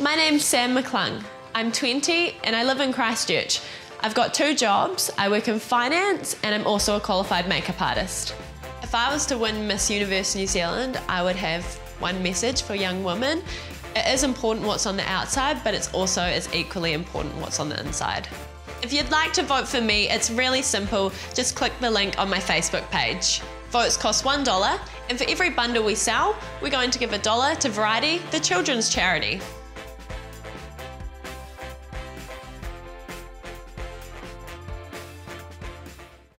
My name's Sam McClung. I'm 20 and I live in Christchurch. I've got two jobs. I work in finance and I'm also a qualified makeup artist. If I was to win Miss Universe New Zealand, I would have one message for young women. It is important what's on the outside, but it's also as equally important what's on the inside. If you'd like to vote for me, it's really simple. Just click the link on my Facebook page. Votes cost $1, and for every bundle we sell, we're going to give a dollar to Variety, the children's charity.